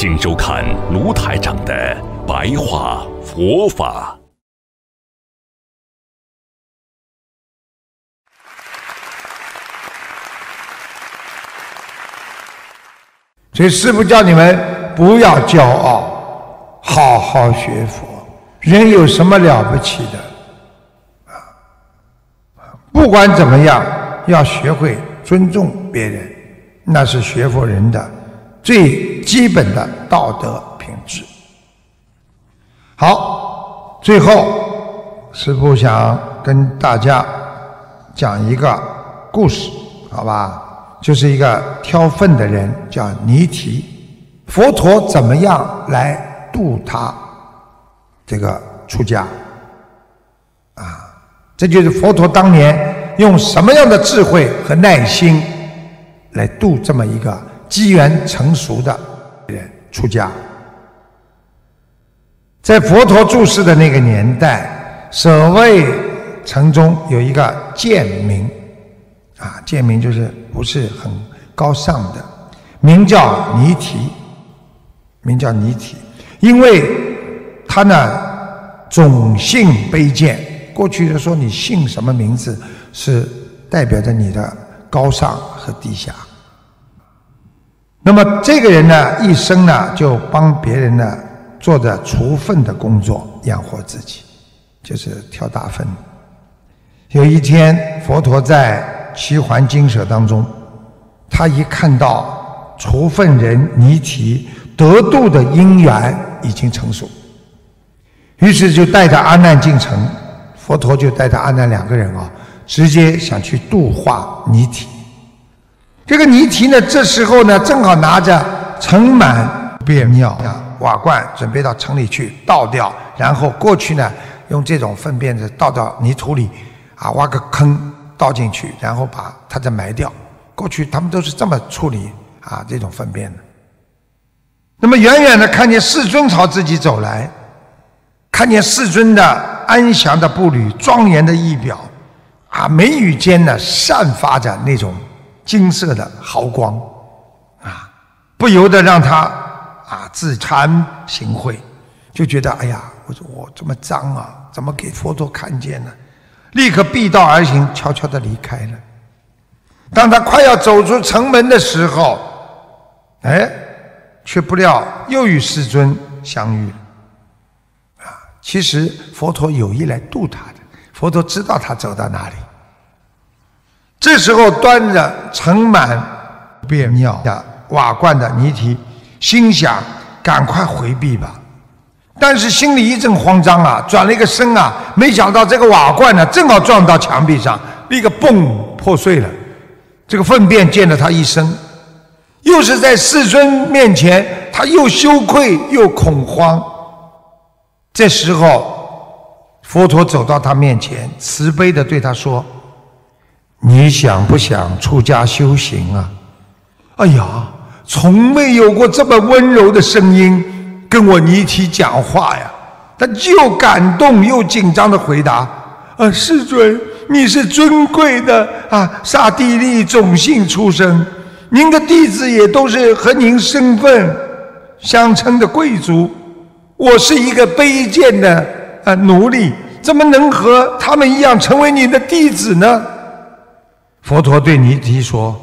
请收看卢台长的白话佛法。所以师父叫你们不要骄傲，好好学佛。人有什么了不起的？啊，不管怎么样，要学会尊重别人，那是学佛人的最基本的道德品质。好，最后师父想跟大家讲一个故事，好吧？就是一个挑粪的人，叫尼提。佛陀怎么样来度他这个出家？啊，这就是佛陀当年用什么样的智慧和耐心来度这么一个机缘成熟的出家。在佛陀住世的那个年代，舍卫城中有一个贱民。啊，贱民就是不是很高尚的，名叫尼提，名叫尼提，因为他呢种姓卑贱，过去就说你姓什么名字是代表着你的高尚和低下。那么这个人呢，一生呢就帮别人呢做着除粪的工作，养活自己，就是挑大粪。有一天，佛陀在。齐桓经舍当中，他一看到除粪人尼提得度的因缘已经成熟，于是就带着阿难进城。佛陀就带着阿难两个人啊，直接想去度化尼提。这个泥提呢，这时候呢，正好拿着盛满便尿的瓦罐，准备到城里去倒掉，然后过去呢，用这种粪便子倒到泥土里，啊，挖个坑。倒进去，然后把它再埋掉。过去他们都是这么处理啊，这种粪便的。那么远远的看见世尊朝自己走来，看见世尊的安详的步履、庄严的仪表，啊，眉宇间呢散发着那种金色的毫光，啊，不由得让他啊自惭形秽，就觉得哎呀，我说我这么脏啊，怎么给佛陀看见呢？立刻避道而行，悄悄地离开了。当他快要走出城门的时候，哎，却不料又与世尊相遇了。啊，其实佛陀有意来度他的，佛陀知道他走到哪里。这时候端着盛满便尿的瓦罐的尼提，心想：赶快回避吧。但是心里一阵慌张啊，转了一个身啊，没想到这个瓦罐呢，正好撞到墙壁上，立刻嘣破碎了。这个粪便溅了他一身，又是在世尊面前，他又羞愧又恐慌。这时候，佛陀走到他面前，慈悲的对他说：“你想不想出家修行啊？”哎呀，从没有过这么温柔的声音。跟我尼提讲话呀，他又感动又紧张的回答：“啊，世尊，你是尊贵的啊，刹帝利种姓出身，您的弟子也都是和您身份相称的贵族，我是一个卑贱的啊奴隶，怎么能和他们一样成为你的弟子呢？”佛陀对尼提说：“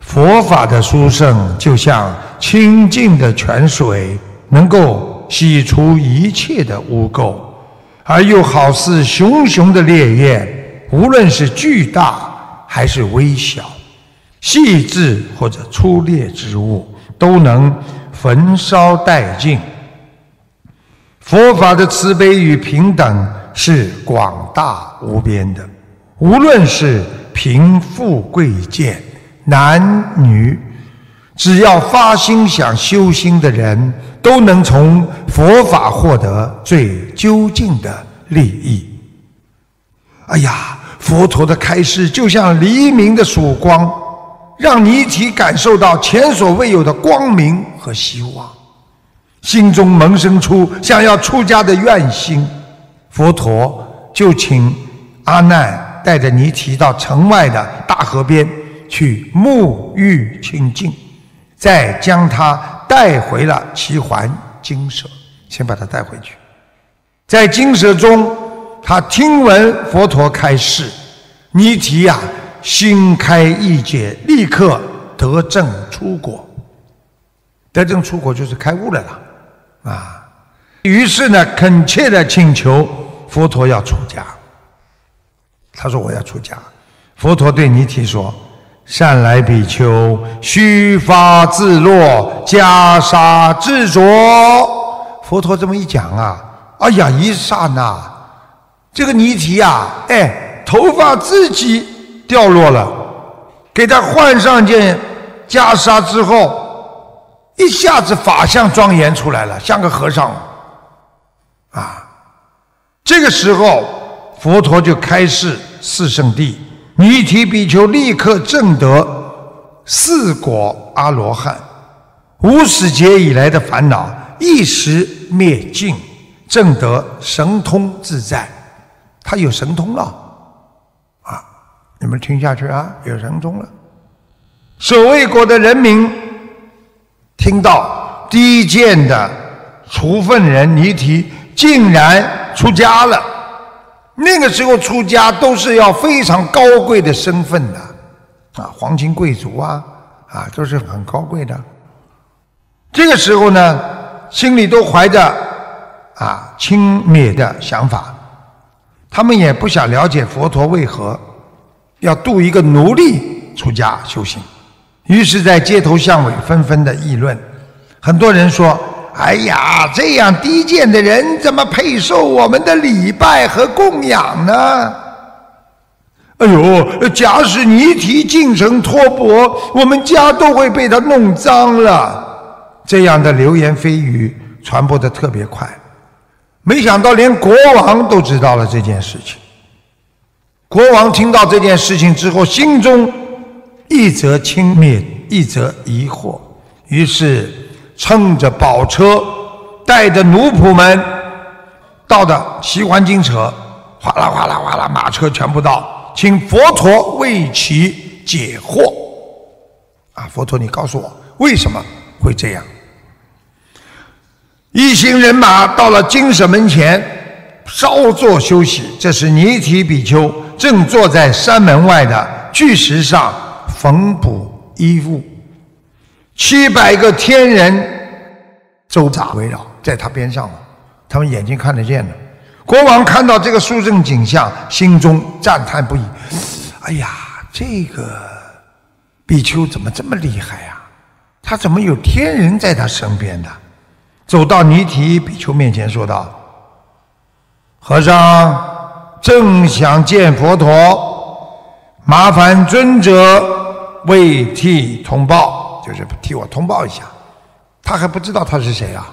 佛法的殊胜，就像清净的泉水。”能够洗除一切的污垢，而又好似熊熊的烈焰，无论是巨大还是微小、细致或者粗劣之物，都能焚烧殆尽。佛法的慈悲与平等是广大无边的，无论是贫富贵贱、男女。只要发心想修心的人，都能从佛法获得最究竟的利益。哎呀，佛陀的开示就像黎明的曙光，让尼提感受到前所未有的光明和希望，心中萌生出想要出家的愿心。佛陀就请阿难带着尼提到城外的大河边去沐浴清净。再将他带回了齐桓精舍，先把他带回去。在精舍中，他听闻佛陀开示，尼提呀，心开意解，立刻得证出国。得证出国就是开悟了啦，啊！于是呢，恳切的请求佛陀要出家。他说：“我要出家。”佛陀对尼提说。善来比丘，须发自落，袈裟自着。佛陀这么一讲啊，哎呀，一刹那，这个尼提呀，哎，头发自己掉落了，给他换上件袈裟之后，一下子法相庄严出来了，像个和尚啊。这个时候，佛陀就开示四圣谛。尼提比丘立刻证得四果阿罗汉，无始劫以来的烦恼一时灭尽，证得神通自在。他有神通了啊！你们听下去啊，有神通了。守卫国的人民听到低贱的处分人尼提竟然出家了。那个时候出家都是要非常高贵的身份的，啊，皇亲贵族啊，啊，都是很高贵的。这个时候呢，心里都怀着啊轻蔑的想法，他们也不想了解佛陀为何要度一个奴隶出家修行，于是，在街头巷尾纷纷的议论，很多人说。哎呀，这样低贱的人怎么配受我们的礼拜和供养呢？哎呦，假使尼提进城托钵，我们家都会被他弄脏了。这样的流言蜚语传播的特别快，没想到连国王都知道了这件事情。国王听到这件事情之后，心中一则轻蔑，一则疑惑，于是。乘着宝车，带着奴仆们，到的齐桓精舍，哗啦哗啦哗啦，马车全部到，请佛陀为其解惑。啊，佛陀，你告诉我为什么会这样？一行人马到了精舍门前，稍作休息。这时，尼提比丘正坐在山门外的巨石上缝补衣物。七百个天人周匝围绕在他边上，他们眼睛看得见的。国王看到这个殊胜景象，心中赞叹不已。哎呀，这个比丘怎么这么厉害呀？他怎么有天人在他身边的？走到尼提比丘面前，说道：“和尚正想见佛陀，麻烦尊者为替通报。”就是替我通报一下，他还不知道他是谁啊，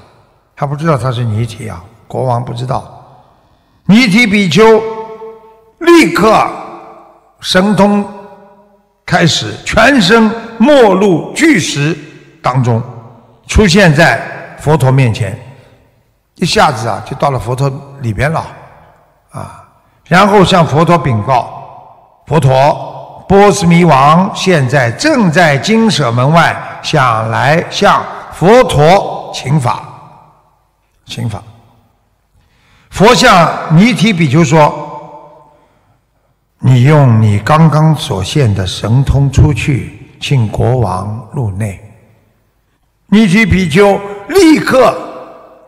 他不知道他是尼提啊，国王不知道。尼提比丘立刻神通开始，全身没入巨石当中，出现在佛陀面前，一下子啊就到了佛陀里边了，啊，然后向佛陀禀告，佛陀。波斯弥王现在正在精舍门外，想来向佛陀请法。请法。佛向尼提比丘说：“你用你刚刚所现的神通出去，请国王入内。”尼提比丘立刻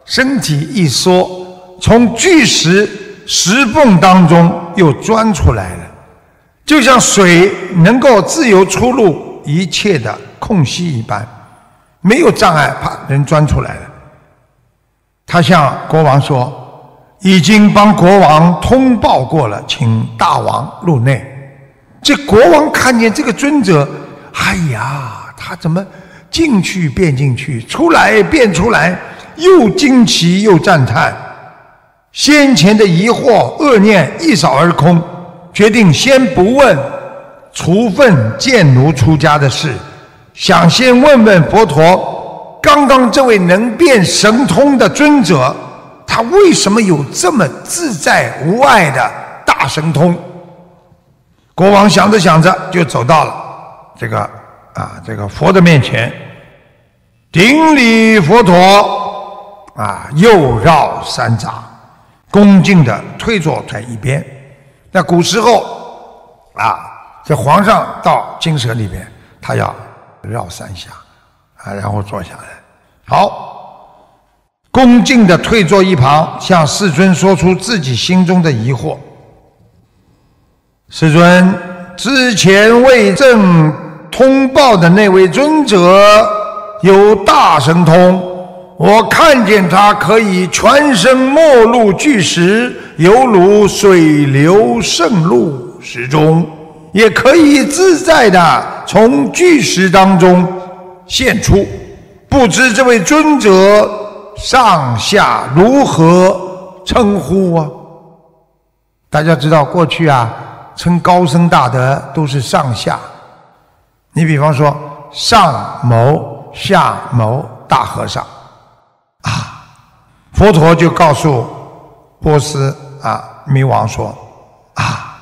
身体一缩，从巨石石缝当中又钻出来了。就像水能够自由出入一切的空隙一般，没有障碍，啪，人钻出来了。他向国王说：“已经帮国王通报过了，请大王入内。”这国王看见这个尊者，哎呀，他怎么进去变进去，出来变出来，又惊奇又赞叹。先前的疑惑恶念一扫而空，决定先不问处分贱奴出家的事，想先问问佛陀：刚刚这位能变神通的尊者，他为什么有这么自在无碍的大神通？国王想着想着，就走到了这个啊这个佛的面前，顶礼佛陀，啊，又绕三匝。恭敬的退坐在一边。那古时候啊，这皇上到金舍里边，他要绕三下啊，然后坐下来。好，恭敬的退坐一旁，向世尊说出自己心中的疑惑。世尊，之前为朕通报的那位尊者有大神通。我看见他可以全身没入巨石，犹如水流渗入石中，也可以自在的从巨石当中现出。不知这位尊者上下如何称呼啊？大家知道过去啊，称高僧大德都是上下。你比方说上某下某大和尚。佛陀就告诉波斯啊弥王说：“啊，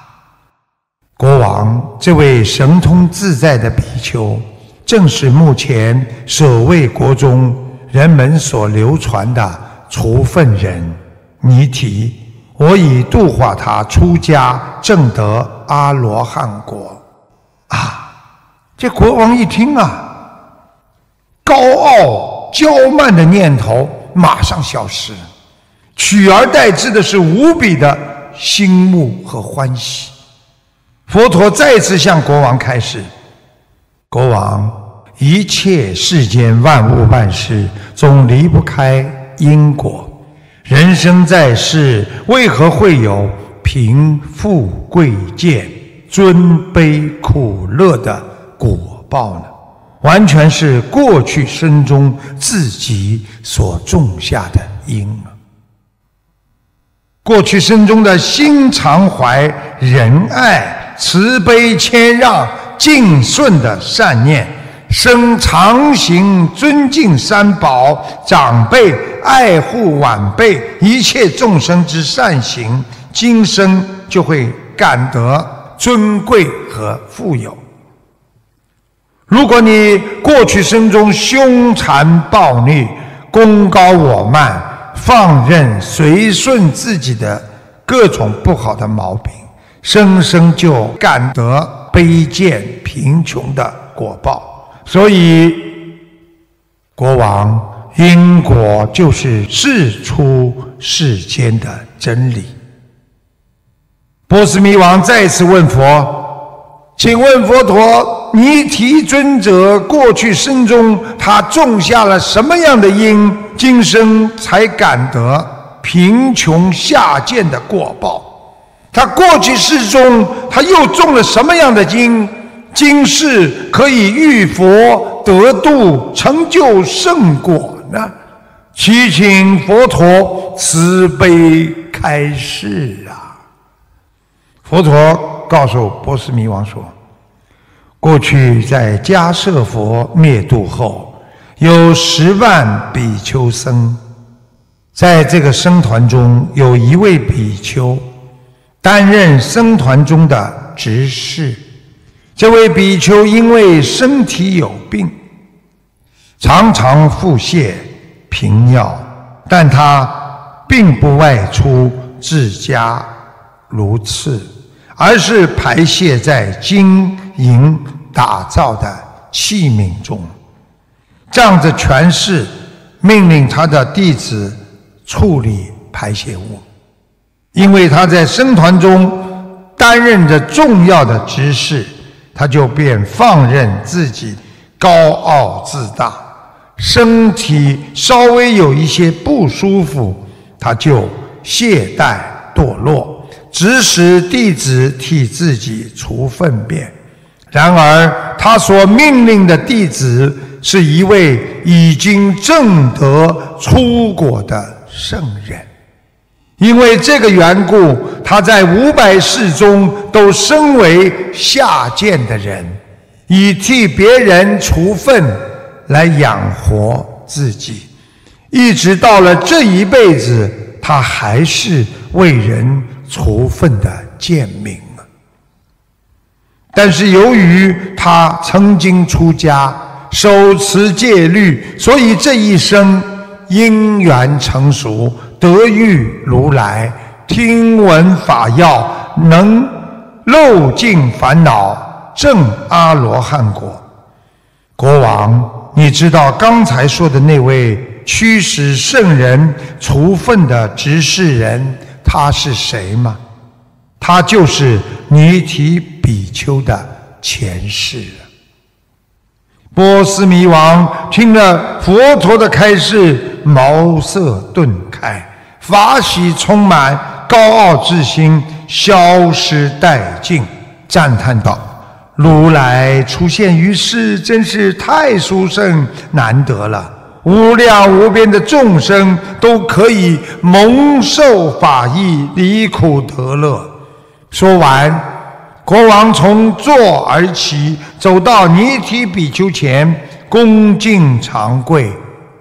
国王，这位神通自在的比丘，正是目前守卫国中人们所流传的除粪人尼提。我已度化他出家，证得阿罗汉果。”啊，这国王一听啊，高傲。骄慢的念头马上消失，取而代之的是无比的心目和欢喜。佛陀再次向国王开示：国王，一切世间万物万事，总离不开因果。人生在世，为何会有贫富贵贱、尊卑苦乐的果报呢？完全是过去生中自己所种下的因啊！过去生中的心常怀仁爱、慈悲、谦让、敬顺的善念，生常行尊敬三宝、长辈、爱护晚辈、一切众生之善行，今生就会感得尊贵和富有。如果你过去生中凶残暴戾、功高我慢、放任随顺自己的各种不好的毛病，生生就感得卑贱贫穷的果报。所以，国王因果就是世出世间的真理。波斯弥王再次问佛。请问佛陀，尼提尊者过去生中他种下了什么样的因，今生才感得贫穷下贱的果报？他过去世中他又种了什么样的因，今世可以遇佛得度，成就圣果呢？祈请佛陀慈悲开示啊！佛陀。告诉波斯弥王说：“过去在迦舍佛灭度后，有十万比丘僧，在这个僧团中有一位比丘担任僧团中的执事。这位比丘因为身体有病，常常腹泻频尿，但他并不外出自家如厕。”而是排泄在经银打造的器皿中，仗着权势，命令他的弟子处理排泄物。因为他在僧团中担任着重要的职事，他就便放任自己高傲自大，身体稍微有一些不舒服，他就懈怠堕落。指使弟子替自己除粪便，然而他所命令的弟子是一位已经证得出果的圣人。因为这个缘故，他在五百世中都身为下贱的人，以替别人除粪来养活自己，一直到了这一辈子，他还是为人除粪的贱民。但是由于他曾经出家，手持戒律，所以这一生因缘成熟。得遇如来，听闻法要，能漏尽烦恼，证阿罗汉果。国王，你知道刚才说的那位驱使圣人除粪的执事人，他是谁吗？他就是尼提比丘的前世波斯弥王听了佛陀的开示，茅塞顿开。法喜充满，高傲之心消失殆尽，赞叹道：“如来出现于世，真是太殊胜难得了！无量无边的众生都可以蒙受法益，离苦得乐。”说完，国王从座而起，走到尼提比丘前，恭敬长跪，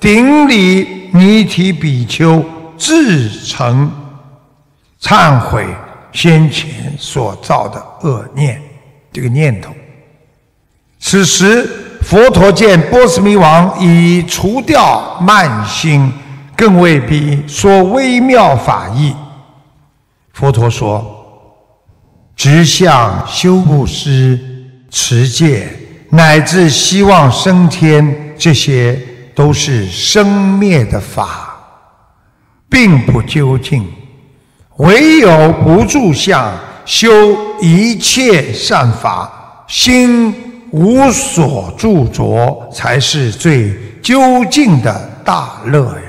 顶礼尼提比丘。自诚忏悔先前所造的恶念，这个念头。此时，佛陀见波斯弥王已除掉慢心，更未必说微妙法义。佛陀说：“直向修布施、持戒，乃至希望升天，这些都是生灭的法。”并不究竟，唯有不住相，修一切善法，心无所住着，才是最究竟的大乐！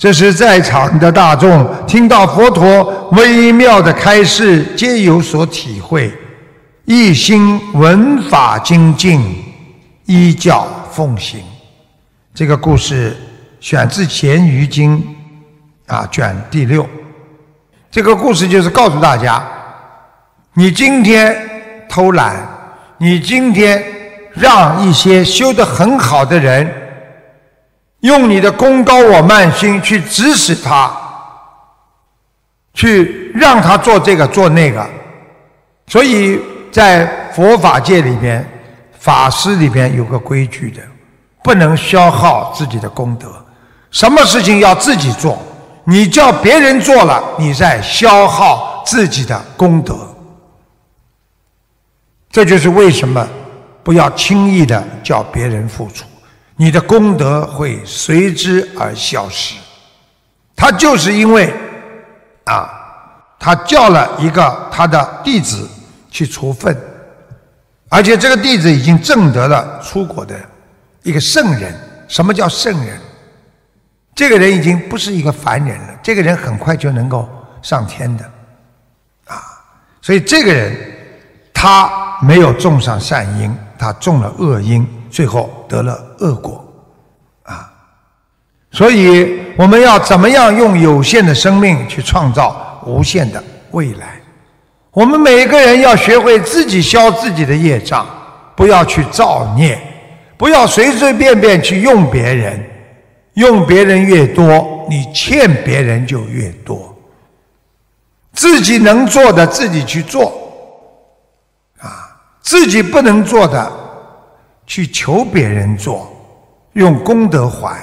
这是在场的大众听到佛陀微妙的开示，皆有所体会，一心闻法精进，依教奉行。这个故事选自《咸鱼经》。啊，卷第六，这个故事就是告诉大家：你今天偷懒，你今天让一些修得很好的人，用你的功高我慢心去指使他，去让他做这个做那个，所以在佛法界里边，法师里边有个规矩的，不能消耗自己的功德，什么事情要自己做。你叫别人做了，你在消耗自己的功德。这就是为什么不要轻易的叫别人付出，你的功德会随之而消失。他就是因为啊，他叫了一个他的弟子去除粪，而且这个弟子已经证得了出国的一个圣人。什么叫圣人？这个人已经不是一个凡人了，这个人很快就能够上天的，啊，所以这个人他没有种上善因，他种了恶因，最后得了恶果，啊，所以我们要怎么样用有限的生命去创造无限的未来？我们每个人要学会自己消自己的业障，不要去造孽，不要随随便便去用别人。用别人越多，你欠别人就越多。自己能做的自己去做，啊，自己不能做的去求别人做，用功德还。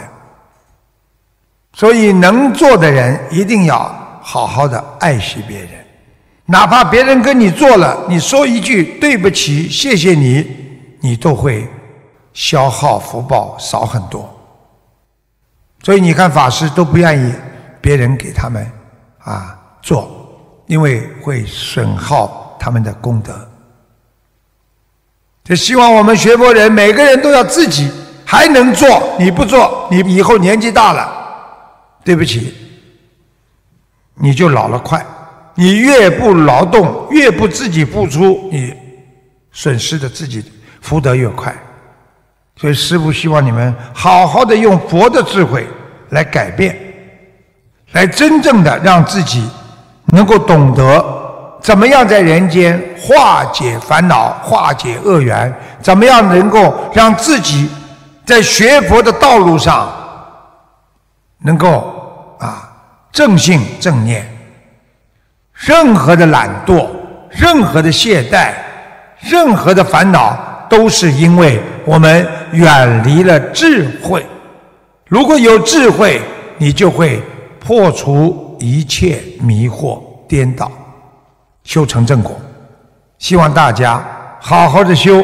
所以能做的人一定要好好的爱惜别人，哪怕别人跟你做了，你说一句对不起、谢谢你，你都会消耗福报少很多。所以你看，法师都不愿意别人给他们啊做，因为会损耗他们的功德。就希望我们学佛人每个人都要自己还能做，你不做，你以后年纪大了，对不起，你就老了快。你越不劳动，越不自己付出，你损失的自己福德越快。所以师父希望你们好好的用佛的智慧来改变，来真正的让自己能够懂得怎么样在人间化解烦恼、化解恶缘，怎么样能够让自己在学佛的道路上能够啊正信正念，任何的懒惰、任何的懈怠、任何的烦恼。都是因为我们远离了智慧。如果有智慧，你就会破除一切迷惑、颠倒，修成正果。希望大家好好的修，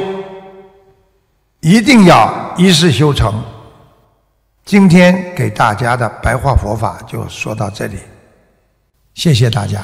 一定要一世修成。今天给大家的白话佛法就说到这里，谢谢大家。